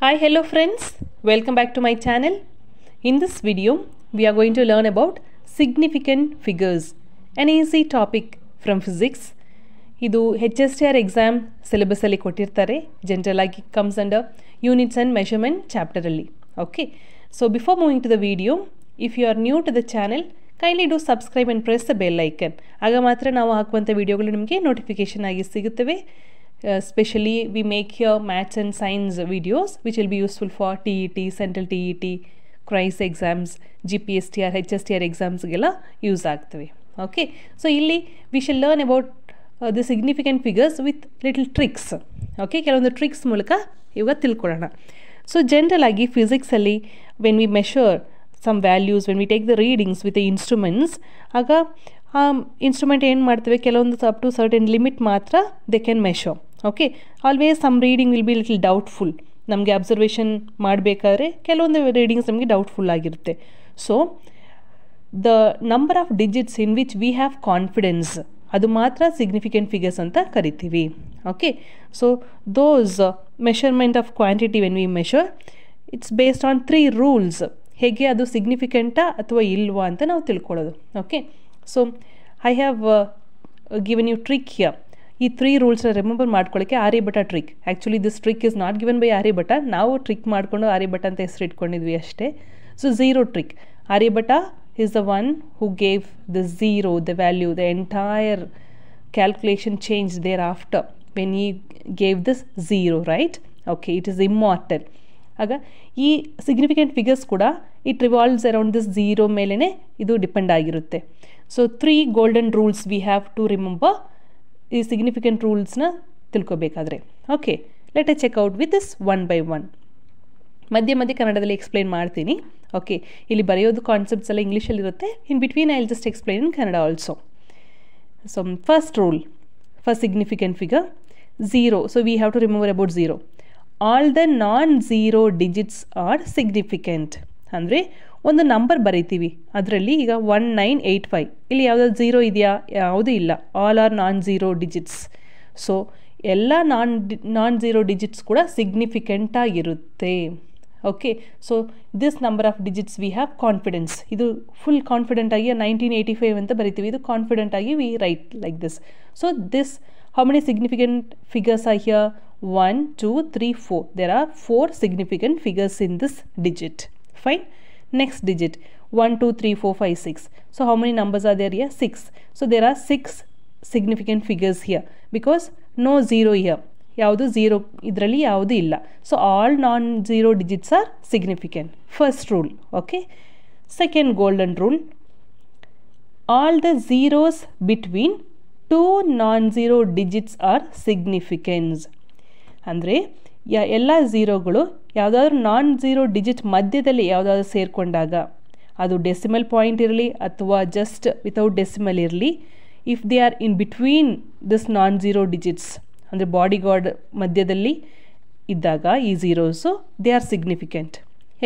Hi, hello friends. Welcome back to my channel. In this video, we are going to learn about significant figures, an easy topic from physics. ಇದು H S T R exam ಸಿಲೆಬಸಲ್ಲಿ ಕೊಟ್ಟಿರ್ತಾರೆ general ಆಗಿ comes under units and measurement ಚಾಪ್ಟರಲ್ಲಿ okay so before moving to the video if you are new to the channel kindly do subscribe and press the bell icon ಆಗ ಮಾತ್ರ ನಾವು ಹಾಕುವಂಥ ವಿಡಿಯೋಗಳು ನಿಮಗೆ notification ಆಗಿ ಸಿಗುತ್ತವೆ make your maths and science videos which will be useful for T E T central T E T KREIS exams G P S T R H S T R ಎಕ್ಸಾಮ್ಸ್ಗೆಲ್ಲ use ಆಗ್ತವೆ. Okay so ಇಲ್ಲಿ we shall learn about the significant figures with little tricks okay ಕೆಲವೊಂದು tricks ಮೂಲಕ ಇವಾಗ ತಿಳ್ಕೊಳ್ಳೋಣ. So general ಆಗಿ ಫಿಸಿಕ್ಸಲ್ಲಿ when we measure some values when we take the readings with instruments ಆಗ ಆ instrument ಏನು ಮಾಡ್ತೇವೆ? ಕೆಲವೊಂದು ಅಪ್ ಟು ಸರ್ಟನ್ ಲಿಮಿಟ್ ಮಾತ್ರ they can measure okay always some reading will be little doubtful ನಮಗೆ ಅಬ್ಸರ್ವೇಷನ್ ಮಾಡಬೇಕಾದ್ರೆ ಕೆಲವೊಂದು ರೀಡಿಂಗ್ಸ್ ನಮಗೆ ಡೌಟ್ಫುಲ್ ಆಗಿರುತ್ತೆ. So the number of digits in which we have confidence ಅದು ಮಾತ್ರ ಸಿಗ್ನಿಫಿಕೆಂಟ್ ಫಿಗರ್ಸ್ ಅಂತ ಕರಿತೀವಿ. Okay so those measurement of quantity when we measure it's based on three rules ಹೇಗೆ ಅದು ಸಿಗ್ನಿಫಿಕೆಂಟಾ ಅಥವಾ ಇಲ್ವಾ ಅಂತ ನಾವು ತಿಳ್ಕೊಳ್ಳೋದು. Okay so I have given you trick here ಈ ತ್ರೀ ರೂಲ್ಸ್ನ ರಿಮೆಂಬರ್ ಮಾಡ್ಕೊಳ್ಳೋಕ್ಕೆ Aryabhata trick actually this trick is not given by Aryabhata ನಾವು ಟ್ರಿಕ್ ಮಾಡಿಕೊಂಡು ಆರ್ಯಭಟ ಅಂತ ಹೆಸರು ಇಟ್ಕೊಂಡಿದ್ವಿ ಅಷ್ಟೇ. So zero trick Aryabhata the one who gave the zero the value the the calculation change there after when he gave this zero right okay it is immortal ಆಗ ಈ significant figures ಕೂಡ it revolves around this zero ಮೇಲೇ ಇದು depend ಆಗಿರುತ್ತೆ. So three golden rules we have to remember ಈ significant ರೂಲ್ಸ್ನ ತಿಳ್ಕೊಬೇಕಾದ್ರೆ. Okay let a check out with this one by one ಮಧ್ಯೆ ಮಧ್ಯೆ ಕನ್ನಡದಲ್ಲಿ ಎಕ್ಸ್ಪ್ಲೈನ್ ಮಾಡ್ತೀನಿ. ಓಕೆ ಇಲ್ಲಿ ಬರೆಯೋದು ಕಾನ್ಸೆಪ್ಟ್ಸ್ ಎಲ್ಲ ಇಂಗ್ಲೀಷಲ್ಲಿರುತ್ತೆ in between I will just explain in Kannada also so first rule first significant figure zero so we have to remember about zero all the non zero digits are significant ಅಂದರೆ ಒಂದು number ಬರೀತೀವಿ. ಅದರಲ್ಲಿ ಈಗ one nine eight five ಇಲ್ಲಿ ಯಾವುದಾದ್ರು zero ಇದೆಯಾ? ಯಾವುದೂ ಇಲ್ಲ. All are non zero digits so ಎಲ್ಲ non D non zero digits ಕೂಡ ಸಿಗ್ನಿಫಿಕೆಂಟಾಗಿರುತ್ತೆ okay so this number of digits we have confidence ಇದು ಫುಲ್ ಕಾನ್ಫಿಡೆಂಟ್ ಆಗಿ ನೈನ್ಟೀನ್ ಏಯ್ಟಿ ಫೈವ್ ಅಂತ ಬರಿತೀವಿ. ಇದು ಕಾನ್ಫಿಡೆಂಟ್ ಆಗಿ we write like this so this how many significant figures are here one two three four there are four significant figures in this digit fine next digit one two three four five six so how many numbers are there here six so there are six significant figures here because no zero here ಯಾವುದು zero ಇದರಲ್ಲಿ ಯಾವುದು ಇಲ್ಲ. So all non zero digits are significant first rule okay second golden rule all the zeros between two non zero digits are significance ಅಂದರೆ ಯ ಎಲ್ಲ ಝೀರೋಗಳು ಯಾವುದಾದ್ರೂ non zero digit ಮಧ್ಯದಲ್ಲಿ ಯಾವುದಾದ್ರೂ ಸೇರಿಕೊಂಡಾಗ ಅದು ಡೆಸಿಮಲ್ ಪಾಯಿಂಟ್ ಇರಲಿ ಅಥವಾ ಜಸ್ಟ್ ವಿತೌಟ್ ಡೆಸಿಮಲ್ ಇರಲಿ if they are in between this non zero digits ಅಂದರೆ ಬಾಡಿ ಗಾರ್ಡ್ ಮಧ್ಯದಲ್ಲಿ ಇದ್ದಾಗ ಈ zeros they are significant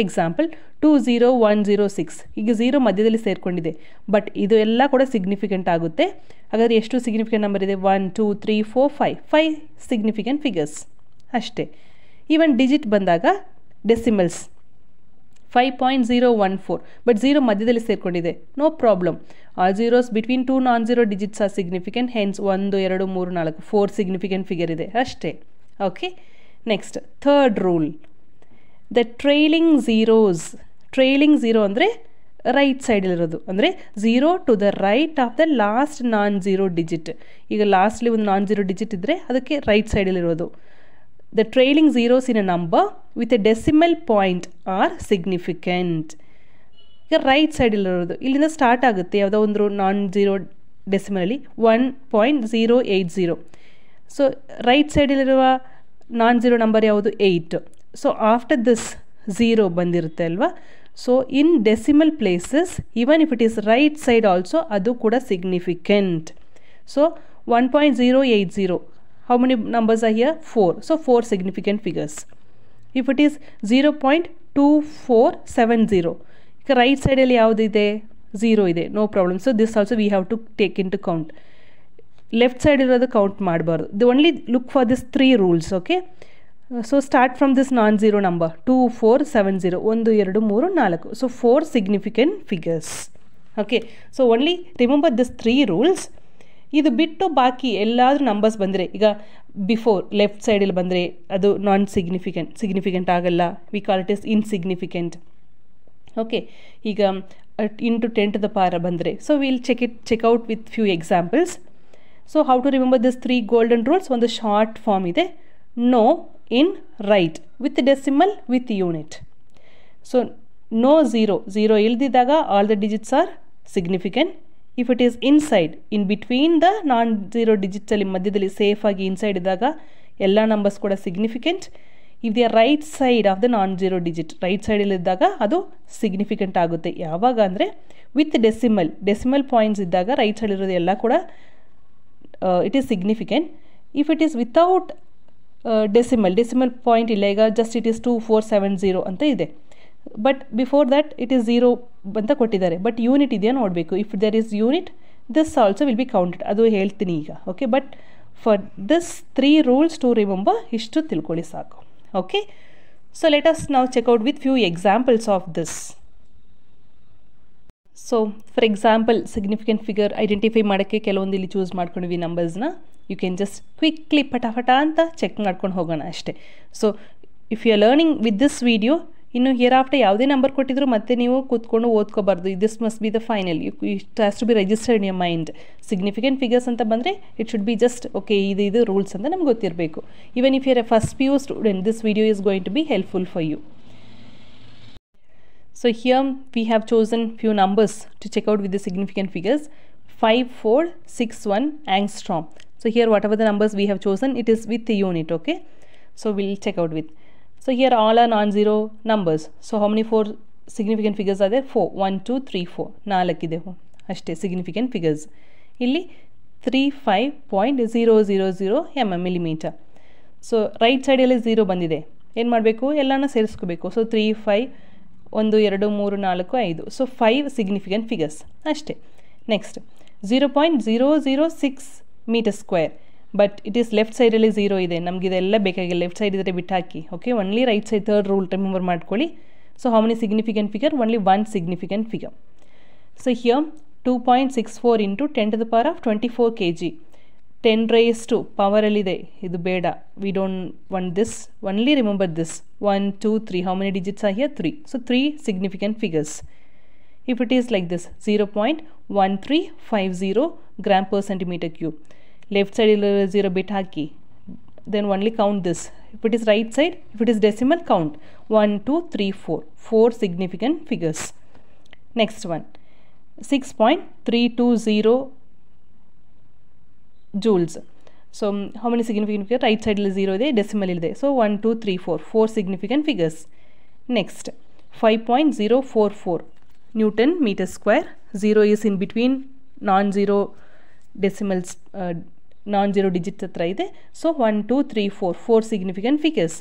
example two zero one zero six ಈಗ ಝೀರೋ ಮಧ್ಯದಲ್ಲಿ ಸೇರಿಕೊಂಡಿದೆ ಬಟ್ ಇದು ಎಲ್ಲ ಕೂಡ ಸಿಗ್ನಿಫಿಕೆಂಟ್ ಆಗುತ್ತೆ. ಹಾಗಾದರೆ ಎಷ್ಟು ಸಿಗ್ನಿಫಿಕೆಂಟ್ ನಂಬರ್ ಇದೆ? One two three four five five significant figures ಅಷ್ಟೇ. ಈವನ್ ಡಿಜಿಟ್ ಬಂದಾಗ decimals five point zero one four but zero ಮಧ್ಯದಲ್ಲಿ ಸೇರಿಕೊಂಡಿದೆ. ನೋ ಪ್ರಾಬ್ಲಮ್ ಆ zeros between two non zero digits are significant hence ಒಂದು, ಎರಡು, ಮೂರು, ನಾಲ್ಕು ಫೋರ್ ಸಿಗ್ನಿಫಿಕೆಂಟ್ ಫಿಗರ್ ಇದೆ. ಅಷ್ಟೇ. Okay next third rule the trailing zeros trailing zero ಅಂದರೆ ರೈಟ್ ಸೈಡಲ್ಲಿರೋದು ಅಂದರೆ zero to the right of the last non zero digit ಈಗ ಲಾಸ್ಟ್ಲಿ ಒಂದು ನಾನ್ ಝೀರೋ ಡಿಜಿಟ್ ಇದ್ದರೆ ಅದಕ್ಕೆ ರೈಟ್ ಸೈಡಲ್ಲಿರೋದು the trailing zeros in a number with a decimal point are significant ಈಗ right ಸೈಡಲ್ಲಿರೋದು ಇಲ್ಲಿಂದ ಸ್ಟಾರ್ಟ್ ಆಗುತ್ತೆ. ಯಾವುದೋ ಒಂದು non zero ಡೆಸಿಮಲಲ್ಲಿ one point zero eight zero so right ಸೈಡಲ್ಲಿರುವ non zero number ಯಾವುದು? Eight so after this zero ಬಂದಿರುತ್ತೆ ಅಲ್ವಾ? So in decimal places even if it is right side also ಅದು ಕೂಡ significant so one point zero eight zero how many numbers are here? 4 so 4 significant figures. If it is 0.2470 ಈಗ right ಸೈಡಲ್ಲಿ ಯಾವುದಿದೆ zero ಇದೆ? No problem so this also we have to take into count left side ಇರೋದು count ಮಾಡಬಾರ್ದು. The only look for this three rules okay so start from this non zero number two four seven zero ಒಂದು, ಎರಡು, ಮೂರು, ನಾಲ್ಕು. So four significant figures okay so only remember this three rules ಇದು ಬಿಟ್ಟು ಬಾಕಿ ಎಲ್ಲಾದರೂ numbers ಬಂದರೆ, ಈಗ ಬಿಫೋರ್ ಲೆಫ್ಟ್ ಸೈಡಲ್ಲಿ ಬಂದರೆ ಅದು ನಾನ್ ಸಿಗ್ನಿಫಿಕೆಂಟ್ ಸಿಗ್ನಿಫಿಕೆಂಟ್ ಆಗಲ್ಲ. We call it is insignificant okay ಈಗ ಇಂಟು ಟು ಟೆಂಟ್ ದ ಪಾರ ಬಂದರೆ so will check it checkout with few examples so how to remember this three golden rules ಒಂದು ಶಾರ್ಟ್ ಫಾರ್ಮ್ ಇದೆ. No in right with decimal with unit so no zero zero ಇಲ್ದಿದ್ದಾಗ all the digits are significant if it is inside in between the non zero ಡಿಜಿಟ್ಸಲ್ಲಿ ಮಧ್ಯದಲ್ಲಿ ಸೇಫಾಗಿ inside ಇದ್ದಾಗ ಎಲ್ಲ numbers ಕೂಡ significant if the right side of the non zero digit right ಸೈಡಲ್ಲಿದ್ದಾಗ ಅದು significant ಆಗುತ್ತೆ. ಯಾವಾಗ ಅಂದರೆ with decimal decimal points ಇದ್ದಾಗ ರೈಟ್ ಸೈಡ್ ಇರೋದು ಎಲ್ಲ ಕೂಡ it is significant if it is without decimal decimal point ಇಲ್ಲ ಈಗ just it is two four seven zero ಅಂತ ಇದೆ. But before that it is zero ಅಂತ ಕೊಟ್ಟಿದ್ದಾರೆ. ಬಟ್ ಯೂನಿಟ್ ಇದೆಯಾ ನೋಡಬೇಕು. If there is unit this also will be counted ಅದು ಹೇಳ್ತೀನಿ ಈಗ. Okay but for this three rules to remember ಇಷ್ಟು ತಿಳ್ಕೊಳ್ಳಿ ಸಾಕು. ಓಕೆ ಸೊ ಲೆಟ್ ಅಸ್ ನಾವು checkout with few examples of this so for example significant figure identify ಮಾಡೋಕ್ಕೆ ಕೆಲವೊಂದು ಇಲ್ಲಿ ಚೂಸ್ ಮಾಡ್ಕೊಂಡ್ವಿ ನಂಬರ್ಸ್ನ ಯು ಕ್ಯಾನ್ ಜಸ್ಟ್ ಕ್ವಿಕ್ಲಿ ಪಟಾಫಟ ಅಂತ ಚೆಕ್ ಮಾಡ್ಕೊಂಡು ಹೋಗೋಣ ಅಷ್ಟೇ. So if you are learning with this video ಇನ್ನು ಹಿಯರ್ ಆಫ್ಟರ್ ಯಾವುದೇ ನಂಬರ್ ಕೊಟ್ಟಿದ್ರು ಮತ್ತೆ ನೀವು ಕೂತ್ಕೊಂಡು ಓದ್ಕೋಬಾರ್ದು this must be the final you it has to be registered in mind significant figures ಅಂತ ಬಂದರೆ it should be just okay ಇದು ಇದು ರೂಲ್ಸ್ ಅಂತ ನಮ್ಗೆ ಗೊತ್ತಿರಬೇಕು even if you're a first P U student this video is going to be helpful for you So here we have chosen few numbers to check out with the significant figures 5461 angstrom. So here whatever the numbers we have chosen, it is with the unit, okay. So we'll check out with. So here all are non-zero numbers. So how many four significant figures are there? 4. 1, 2, 3, 4. ನಾಲ್ಕಿದೆ ಅಷ್ಟೇ significant figures ಇಲ್ಲಿ three five point zero zero zero m m millimetre so right ಸೈಡಲ್ಲಿ zero ಬಂದಿದೆ. ಏನು ಮಾಡಬೇಕು? ಎಲ್ಲನೂ ಸೇರಿಸ್ಕೋಬೇಕು. So three five ಒಂದು ಎರಡು ಮೂರು ನಾಲ್ಕು ಐದು. ಸೊ ಫೈವ್ ಸಿಗ್ನಿಫಿಕೆಂಟ್ ಫಿಗರ್ಸ್ ಅಷ್ಟೇ. Next zero point zero zero six metre square but it is left ಸೈಡಲ್ಲಿ ಝೀರೋ ಇದೆ. ನಮ್ಗೆ ಇದೆಲ್ಲ ಬೇಕಾಗಿಲ್ಲ. ಲೆಫ್ಟ್ ಸೈಡ್ ಇದ್ದರೆ ಬಿಟ್ಟು ಹಾಕಿ okay only right side third rule remember ಮಾಡ್ಕೊಳ್ಳಿ. So how many significant figure only one significant figure so here two point six four into ten to the power of twenty four k g ten raise to ಪವರಲ್ಲಿದೆ ಇದು ಬೇಡ. We don't want this only remember this one two three how many digits are here three so three significant figures if it is like this zero point one three five zero gram per centimetre cube left side zero bit hockey then only count this if it is right side if it is decimal count one two three four four significant figures next one six point three two zero joules so how many significant figure right ಸೈಡಲ್ಲಿ zero ಇದೆ decimal ಇದೆ so one two three four four significant figures next five point zero four four newton metre square zero is in between non zero digit ಹತ್ರ ಇದೆ. So one two three four four significant figures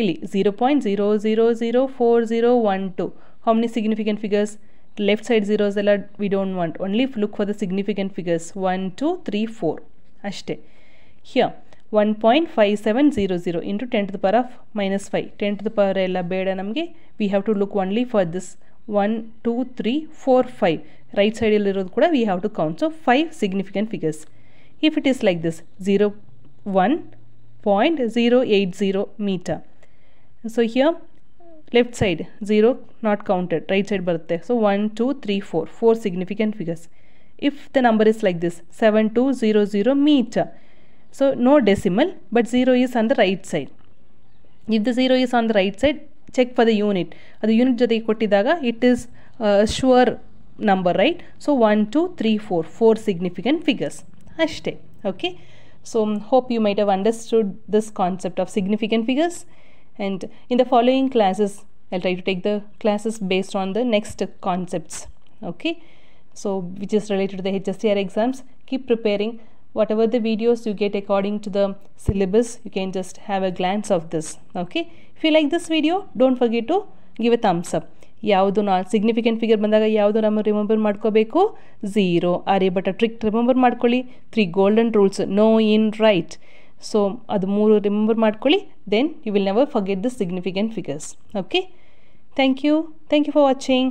ಇಲ್ಲಿ zero point zero zero zero four zero one two how many significant figures left side zeros ಎಲ್ಲ we don't want only look for the significant figures one two three four ಅಷ್ಟೇ. Here one point five seven zero zero into ten to the power of minus five ten to the power ಎಲ್ಲ ಬೇಡ ನಮಗೆ. We have to look only for this one two three four five right ಸೈಡಲ್ಲಿರೋದು ಕೂಡ we have to count so five significant figures if it is like this zero one point zero eight zero metre so here left side zero not counted right side ಬರುತ್ತೆ so one two three four four significant figures if the number is like this 7200 meter so no decimal but 0 is on the right side if the 0 is on the right side check for the unit ಅದು unit ಜೊತೆಗೆ ಕೊಟ್ಟಿದ್ದಾಗ it is sure number right so one two three four four significant figures ಅಷ್ಟೇ okay so hope you might have understood this concept of significant figures and in the following classes I try to take the classes based on the next concepts okay so which is related to the HSCR exams keep preparing whatever the videos you get according to the syllabus you can just have a glance of this okay if you like this video don't forget to give a thumbs up ಯಾವುದು ನಾ significant figure ಬಂದಾಗ ಯಾವುದು ನಮ್ಮ remember ಮಾಡ್ಕೋಬೇಕು? Zero Aryabhata trick remember ಮಾಡ್ಕೊಳ್ಳಿ. Three golden rules no in right so ಅದು ಮೂರು remember ಮಾಡ್ಕೊಳ್ಳಿ. Then you will never forget the significant figures okay thank you thank you for watching